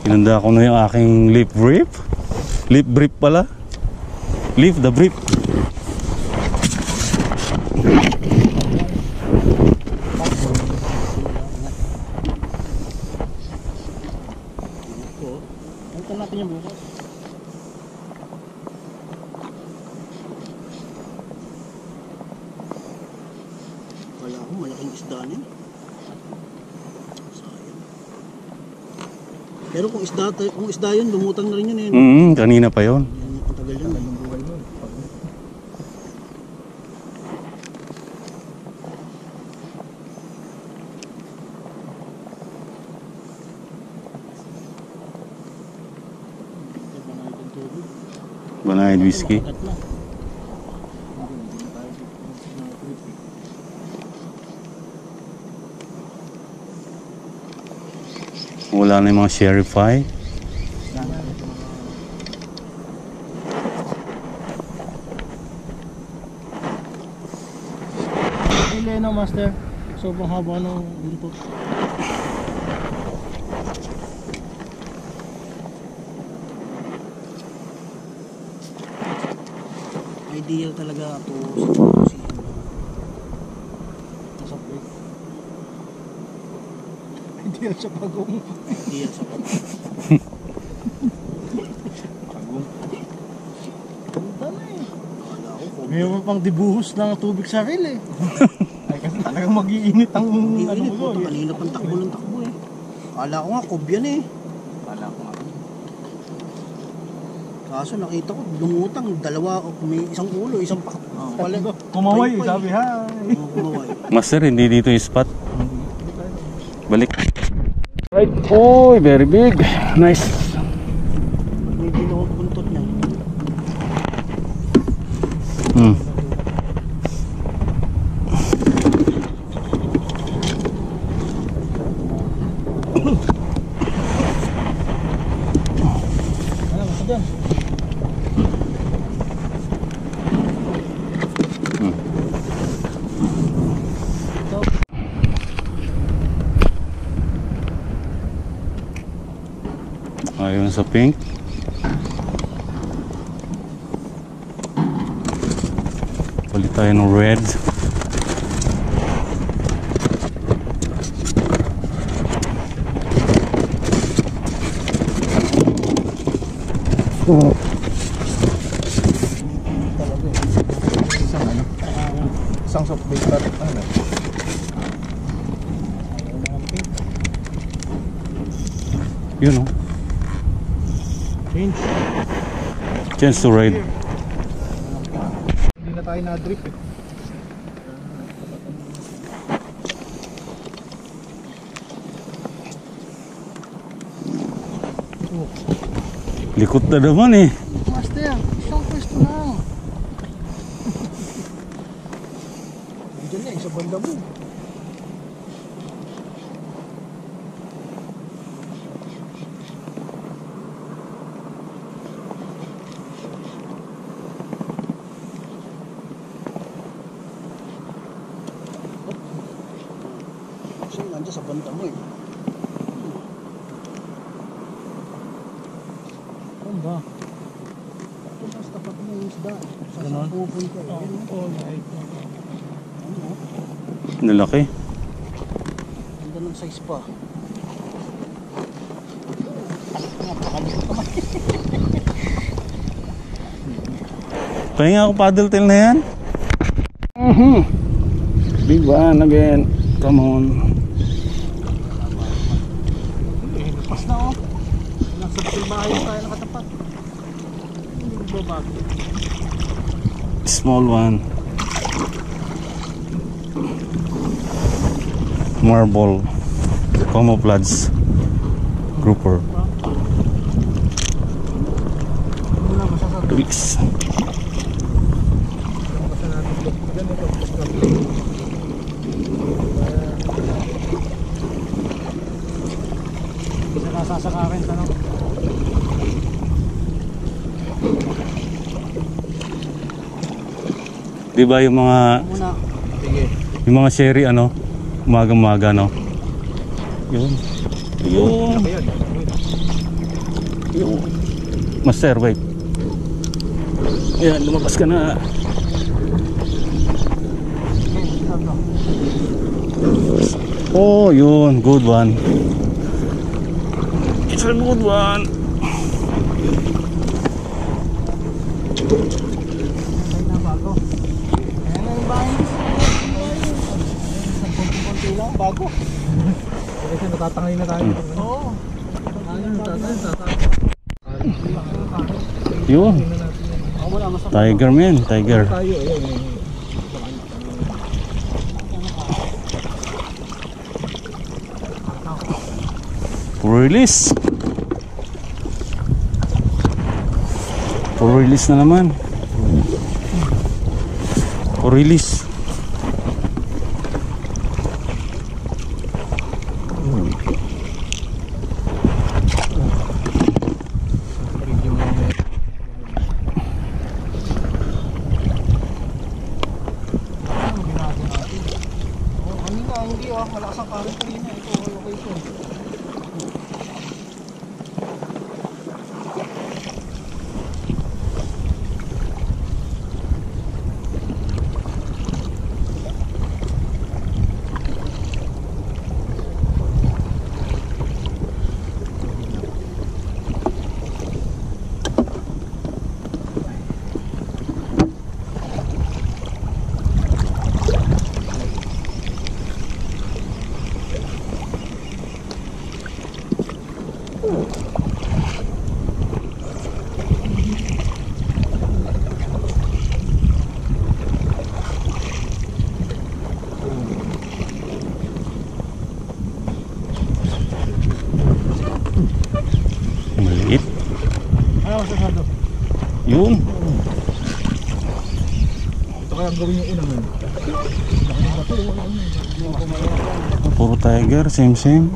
Inanda ko na yung aking lip brief. Lip brief pala. Leave the brief. Ito natin yung bukas. Wala ko, malaking isda na yun. Sayang. Pero kung isda, kung isda yun, lumutang na rin yun eh. Mm, kanina pa yon. Yan, Ang tagal yun. Ang buhay nun. Banayad whiskey. Makagat na. Wala na yung mga sherify. Ay, Leno, master. Sobrang haba ng buntot. Ideal talaga to Ideal sa pagong. Ideal sa pagong. pagong. Ganda na eh. Ko Mayroon pang dibuhos ng tubig sa reel eh. Ay kasi talagang mag-iinit ang Hindi ano mo po, doon. kanina pang takbo ng takbo eh. Akala ko nga, kob yan eh. Kala ko nga. Kaso nakita ko, lumutang, dalawa, o may isang ulo, isang pak. Oh, Pala, Kumaway, sabi hi. Oo, kumaway. Master, hindi dito yung spot. Balik. Right. Oh, very big. Nice. May binuhog buntot niya. Hmm. Ano, basta dyan. Ayun sa pink. Palit tayo ng red. Isang ano? Isang soft bait pa. Ano? Yun oh. Change. Chance to red. Hindi na tayo na-drip eh. Likot na naman eh. Master, isang pwesto lang. Diyan na, isa banda mo. Nandiyan sa banda mo eh. Ano ba? Ito mas tapat mo yung isda. Sa Ganon? sa pupunta eh. Oh. Oh, right. Ano. Nalaki. Ganda ng size pa. Pahinga ako paddle tail na yan. Mhm. Big one again. Come on. Small one. Marble. Camouflage. Grouper. Muna Di ba yung mga Muna. Yung mga sherry ano, umaga-umaga no? Yun. Yung, Ayan. yung. Master, wait. Yan, lumabas ka na. Oh, yun. Good one. It's a good one. Ay na bago. Ayan na yung bahay. Lang, bago. Kasi natatangay na tayo. Oo. Ayun. Yun. Tiger man, tiger. Release. release na naman. release. Ano ginagawa natin? Oh, kanina, hindi ah. Malakas ang current kanina. Ito, ang location. Maliit. Ano masasado? Yun. Ito kaya gawin yung unang yun. Puro tiger, same same.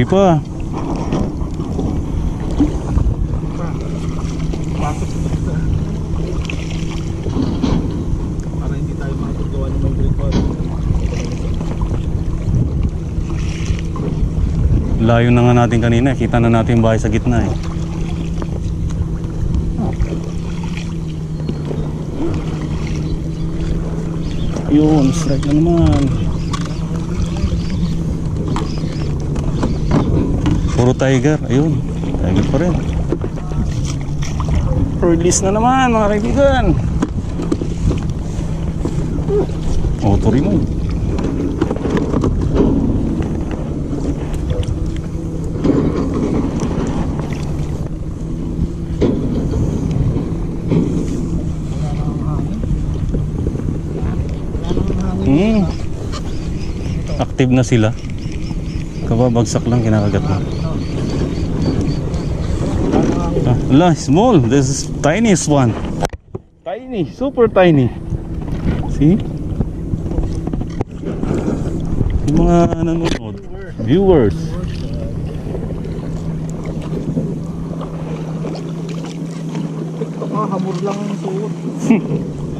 May record. Layo na nga natin kanina. Kita na natin yung bahay sa gitna eh. Yun, strike na naman. Puro tiger. Ayun, tiger pa rin. Release na naman mga kaibigan. Auto remote. Hmm. Active na sila. Kababagsak lang kinakagat mo. Ala, small. This is tiniest one. Tiny, super tiny. See? Yung mga nanonood, viewers. Hamur lang ang suot.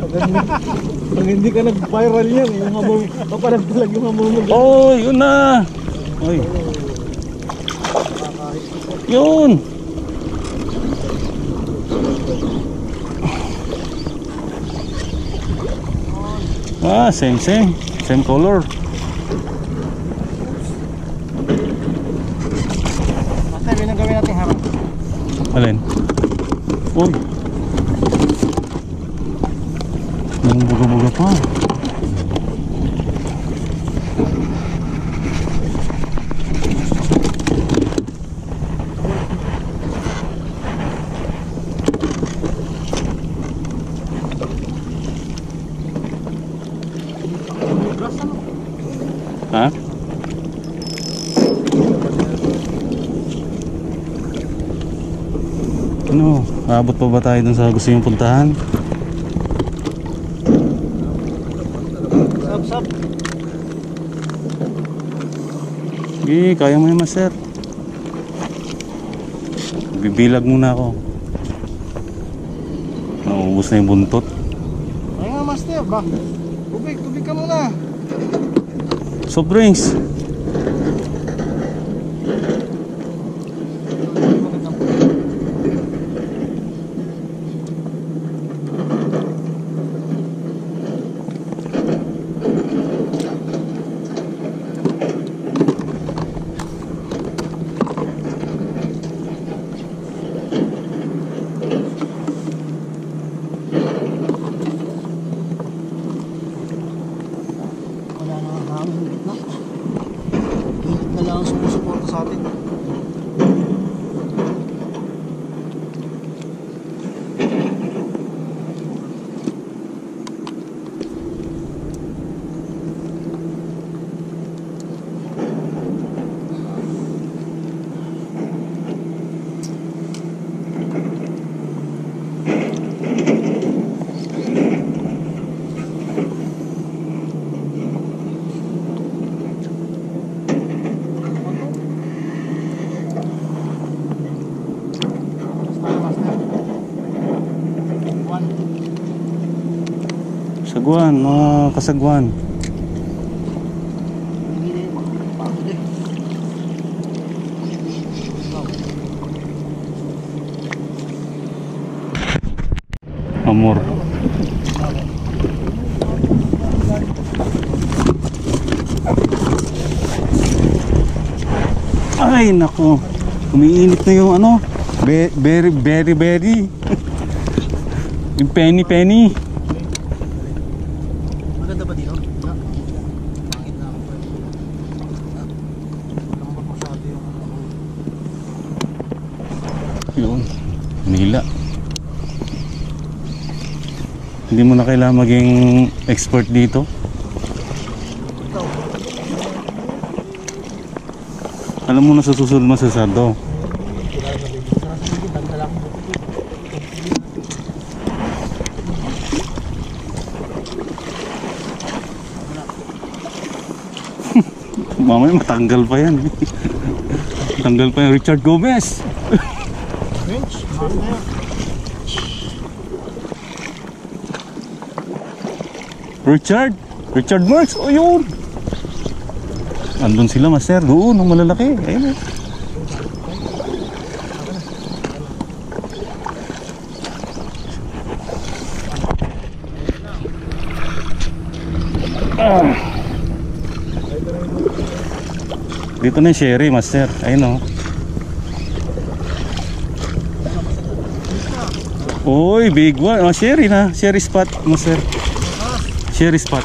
Pag hindi, ka nag-viral yan, eh, yung hamur, papalag talaga yung hamur mo. Oh, yun na. Oy. Yun. Ah, same same. Same color. Yun ang gawin natin harap. Alin? Uy. Yung buga-buga pa. Ha? Ano? Abot pa ba tayo dun sa gusto yung puntahan? Sap, sap. Sige, kaya mo naman sir. Bibilag muna ako. Nauubos na yung buntot. Ay nga, master, ba? Tubig, tubig ka muna. Soft mga kasagwan. Amor. Ay, nako. Umiinit na yung ano. Very, very, very. yung penny, penny. Maganda ba dito? Na. Pangit na ako. Ah. Lambot masyado yung ano. Yun. Nila. Hindi mo na kailangan maging expert dito. Alam mo na sa susunod masasado. Mamaya matanggal pa yan. Tanggal pa yung Richard Gomez. Bench, master. Richard! Richard Marks! O yun! Andun sila, master. Doon, ang malalaki. Ayun. oh. Ah. Dito na yung sherry, master. Ayun oh. Uy, big one. Oh, sherry na. Sherry spot, master. Sherry spot.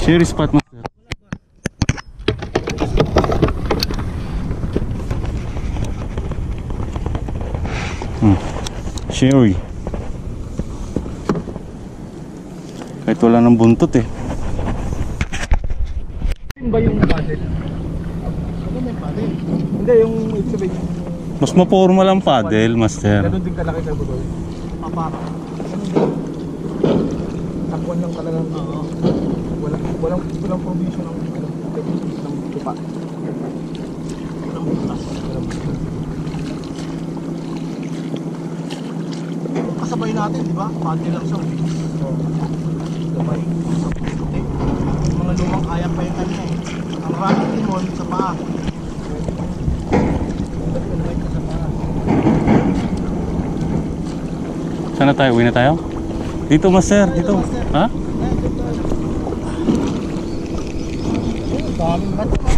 Sherry spot master. Hmm. Sherry. Kahit wala ng buntot eh. Ba yung paddle? Ano may parin? Hindi, yung ibig sabihin, Mas mapormal ang paddle, master. ganun din kalaki sa butol. Papara. Takwan lang talaga. Oo. Walang, walang, walang provision ng, ano, ng tupa. Walang butas. Yung Kasabay natin, di ba? Pati lang siya. Hindi. Yung mga lumang kaya pa yung kanya eh. Limon sa paa. Sana tayo? Uwi na tayo? Dito, master. Dito. Ha? Daming bato.